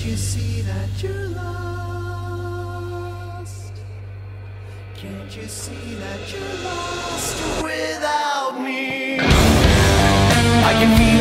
Can't you see that you're lost? Can't you see that you're lost without me? I can feel